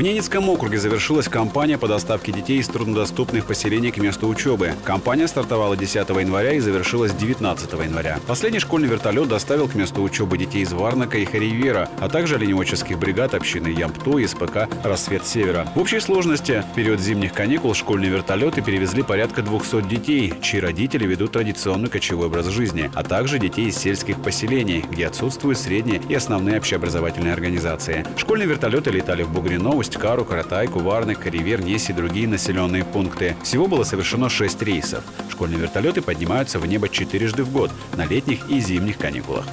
В Ненецком округе завершилась кампания по доставке детей из труднодоступных поселений к месту учебы. Кампания стартовала 10 января и завершилась 19 января. Последний школьный вертолет доставил к месту учебы детей из Варнака и Харивера, а также оленеводческих бригад общины Ямпто и СПК «Рассвет Севера». В общей сложности в период зимних каникул школьные вертолеты перевезли порядка 200 детей, чьи родители ведут традиционный кочевой образ жизни, а также детей из сельских поселений, где отсутствуют средние и основные общеобразовательные организации. Школьные вертолеты летали в Бугрино, Усть-Кару, Каратайку, Варник, Каривер, Нес и другие населенные пункты. Всего было совершено 6 рейсов. Школьные вертолеты поднимаются в небо четырежды в год на летних и зимних каникулах.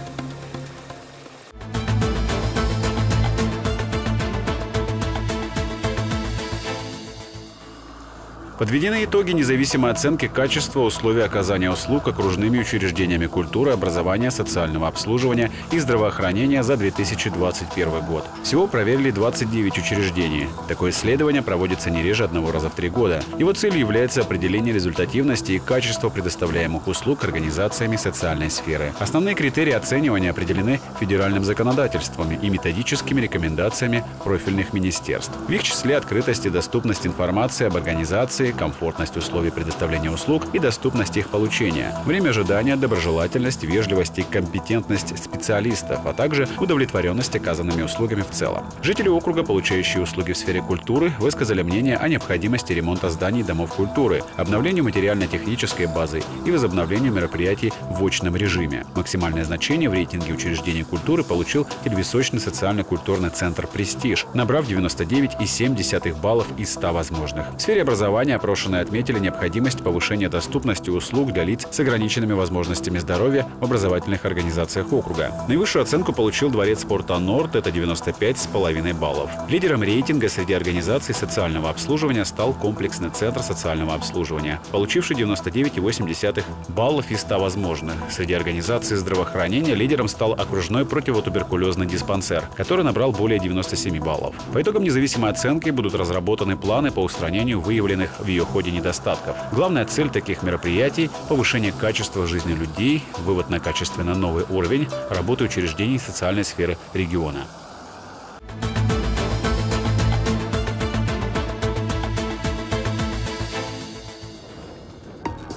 Подведены итоги независимой оценки качества условий оказания услуг окружными учреждениями культуры, образования, социального обслуживания и здравоохранения за 2021 год. Всего проверили 29 учреждений. Такое исследование проводится не реже одного раза в три года. Его целью является определение результативности и качества предоставляемых услуг организациями социальной сферы. Основные критерии оценивания определены федеральным законодательством и методическими рекомендациями профильных министерств. В их числе открытость и доступность информации об организации, информации, комфортность условий предоставления услуг и доступность их получения, время ожидания, доброжелательность, вежливость и компетентность специалистов, а также удовлетворенность оказанными услугами в целом. Жители округа, получающие услуги в сфере культуры, высказали мнение о необходимости ремонта зданий домов культуры, обновлению материально-технической базы и возобновлению мероприятий в очном режиме. Максимальное значение в рейтинге учреждений культуры получил Тельвисочный социально-культурный центр «Престиж», набрав 99,7 баллов из 100 возможных. В сфере образования опрошенные отметили необходимость повышения доступности услуг для лиц с ограниченными возможностями здоровья в образовательных организациях округа. Наивысшую оценку получил Дворец спорта «Норд» — это 95,5 баллов. Лидером рейтинга среди организаций социального обслуживания стал комплексный центр социального обслуживания, получивший 99,8 баллов из 100 возможных. Среди организаций здравоохранения лидером стал окружной противотуберкулезный диспансер, который набрал более 97 баллов. По итогам независимой оценки будут разработаны планы по устранению выявленных в ее ходе недостатков. Главная цель таких мероприятий – повышение качества жизни людей, вывод на качественно новый уровень работы учреждений социальной сферы региона.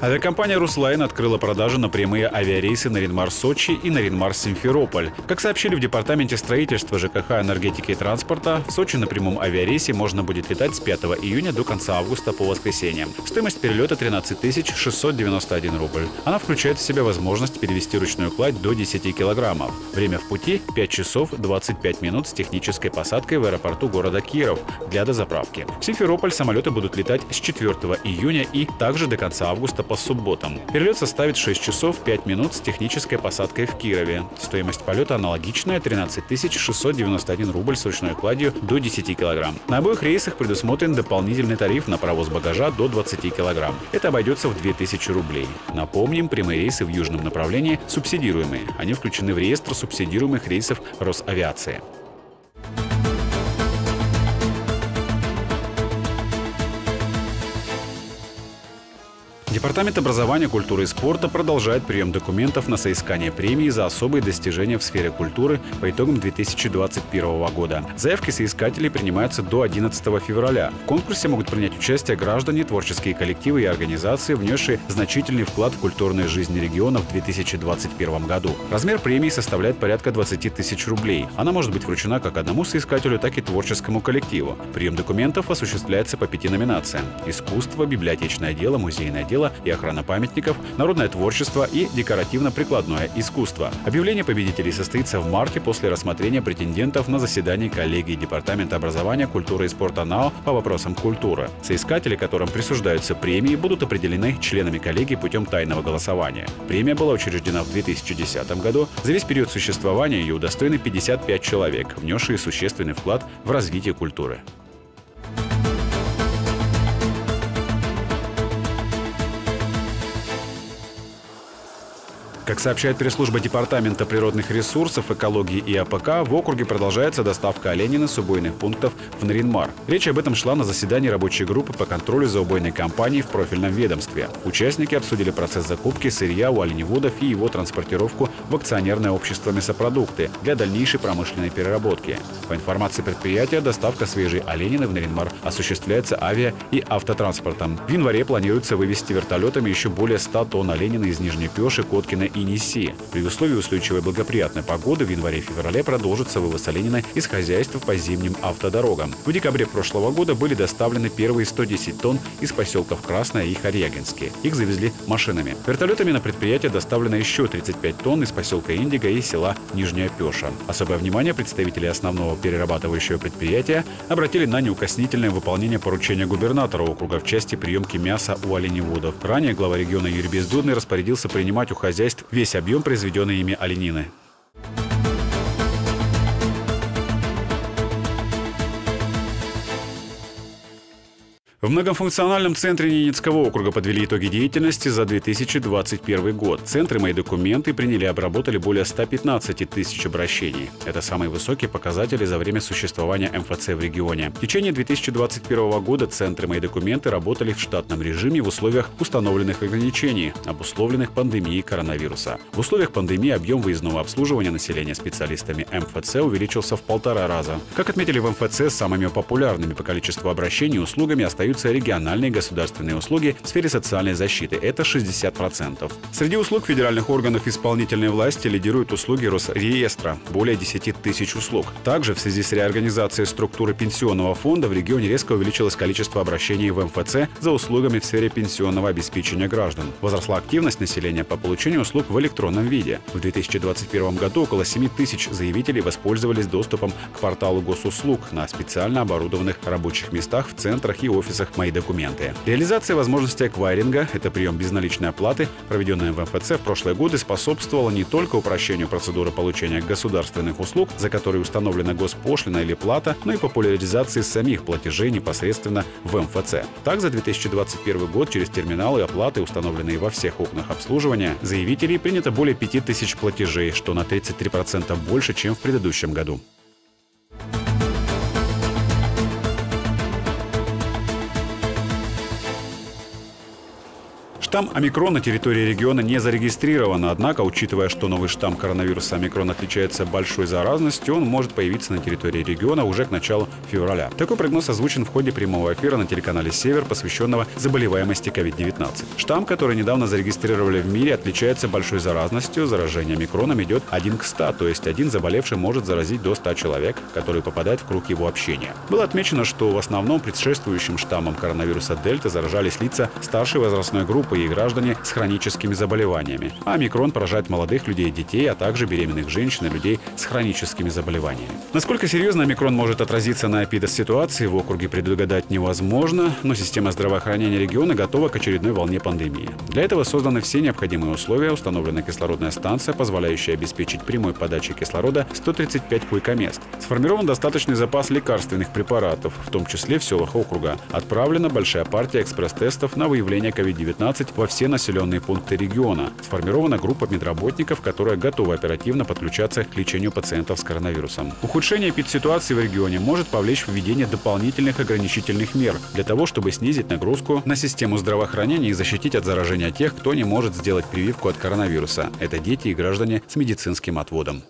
Авиакомпания «Руслайн» открыла продажи на прямые авиарейсы на Ринмар-Сочи и на Ринмар-Симферополь. Как сообщили в Департаменте строительства ЖКХ, энергетики и транспорта, в Сочи на прямом авиарейсе можно будет летать с 5 июня до конца августа по воскресеньям. Стоимость перелета 13 691 рубль. Она включает в себя возможность перевести ручную кладь до 10 килограммов. Время в пути 5 часов 25 минут с технической посадкой в аэропорту города Киров для дозаправки. В Симферополь самолеты будут летать с 4 июня и также до конца августа по субботам. Перелет составит 6 часов 5 минут с технической посадкой в Кирове. Стоимость полета аналогичная 13 691 рубль с ручной кладью до 10 килограмм. На обоих рейсах предусмотрен дополнительный тариф на провоз багажа до 20 килограмм. Это обойдется в 2000 рублей. Напомним, прямые рейсы в южном направлении субсидируемые. Они включены в реестр субсидируемых рейсов Росавиации. Департамент образования, культуры и спорта продолжает прием документов на соискание премии за особые достижения в сфере культуры по итогам 2021 года. Заявки соискателей принимаются до 11 февраля. В конкурсе могут принять участие граждане, творческие коллективы и организации, внесшие значительный вклад в культурную жизнь региона в 2021 году. Размер премии составляет порядка 20 тысяч рублей. Она может быть вручена как одному соискателю, так и творческому коллективу. Прием документов осуществляется по пяти номинациям – искусство, библиотечное дело, музейное дело, и охрана памятников, народное творчество и декоративно-прикладное искусство. Объявление победителей состоится в марте после рассмотрения претендентов на заседании коллегии Департамента образования, культуры и спорта НАО по вопросам культуры. Соискатели, которым присуждаются премии, будут определены членами коллегии путем тайного голосования. Премия была учреждена в 2010 году. За весь период существования ее удостоены 55 человек, внесшие существенный вклад в развитие культуры. Как сообщает пресс-служба Департамента природных ресурсов, экологии и АПК, в округе продолжается доставка оленины с убойных пунктов в Наринмар. Речь об этом шла на заседании рабочей группы по контролю за убойной кампанией в профильном ведомстве. Участники обсудили процесс закупки сырья у оленеводов и его транспортировку в акционерное общество мясопродукты для дальнейшей промышленной переработки. По информации предприятия, доставка свежей оленины в Наринмар осуществляется авиа и автотранспортом. В январе планируется вывести вертолетами еще более 100 тонн оленины из Нижней Пеши, Коткина и Неси. При условии устойчивой благоприятной погоды в январе и феврале продолжится вывоз оленины из хозяйств по зимним автодорогам. В декабре прошлого года были доставлены первые 110 тонн из поселков Красное и Харьягинские. Их завезли машинами. Вертолетами на предприятие доставлено еще 35 тонн из поселка Индиго и села Нижняя Пеша. Особое внимание представители основного перерабатывающего предприятия обратили на неукоснительное выполнение поручения губернатора округа в части приемки мяса у оленеводов. Ранее глава региона Юрий Бездудный распорядился принимать у хозяйств весь объем произведенной ими оленины. В многофункциональном центре Ненецкого округа подвели итоги деятельности за 2021 год. Центры «Мои документы» приняли и обработали более 115 тысяч обращений. Это самые высокие показатели за время существования МФЦ в регионе. В течение 2021 года центры «Мои документы» работали в штатном режиме в условиях установленных ограничений, обусловленных пандемией коронавируса. В условиях пандемии объем выездного обслуживания населения специалистами МФЦ увеличился в полтора раза. Как отметили в МФЦ, самыми популярными по количеству обращений услугами остаются остаются региональные государственные услуги в сфере социальной защиты. Это 60%. Среди услуг федеральных органов исполнительной власти лидируют услуги Росреестра – более 10 тысяч услуг. Также в связи с реорганизацией структуры пенсионного фонда в регионе резко увеличилось количество обращений в МФЦ за услугами в сфере пенсионного обеспечения граждан. Возросла активность населения по получению услуг в электронном виде. В 2021 году около 7 тысяч заявителей воспользовались доступом к порталу госуслуг на специально оборудованных рабочих местах в центрах и офисах офисах «Мои документы». Реализация возможности аквайринга – это прием безналичной оплаты, проведенная в МФЦ в прошлые годы, способствовала не только упрощению процедуры получения государственных услуг, за которые установлена госпошлина или плата, но и популяризации самих платежей непосредственно в МФЦ. Так, за 2021 год через терминалы оплаты, установленные во всех окнах обслуживания, заявителей принято более 5000 платежей, что на 33% больше, чем в предыдущем году. Штамм омикрон на территории региона не зарегистрирован, однако, учитывая, что новый штамм коронавируса омикрон отличается большой заразностью, он может появиться на территории региона уже к началу февраля. Такой прогноз озвучен в ходе прямого эфира на телеканале «Север», посвященного заболеваемости COVID-19. Штамм, который недавно зарегистрировали в мире, отличается большой заразностью. Заражение омикроном идет 1 к 100, то есть один заболевший может заразить до 100 человек, которые попадают в круг его общения. Было отмечено, что в основном предшествующим штаммом коронавируса Дельта заражались лица старшей возрастной группы и граждане с хроническими заболеваниями. А омикрон поражает молодых людей детей, а также беременных женщин и людей с хроническими заболеваниями. Насколько серьезно омикрон может отразиться на эпидос-ситуации, в округе предугадать невозможно, но система здравоохранения региона готова к очередной волне пандемии. Для этого созданы все необходимые условия, установлена кислородная станция, позволяющая обеспечить прямой подачей кислорода 135 койкомест. Сформирован достаточный запас лекарственных препаратов, в том числе в селах округа. Отправлена большая партия экспресс-тестов на выявление COVID-19 во все населенные пункты региона. Сформирована группа медработников, которая готова оперативно подключаться к лечению пациентов с коронавирусом. Ухудшение эпидситуации в регионе может повлечь введение дополнительных ограничительных мер для того, чтобы снизить нагрузку на систему здравоохранения и защитить от заражения тех, кто не может сделать прививку от коронавируса. Это дети и граждане с медицинским отводом.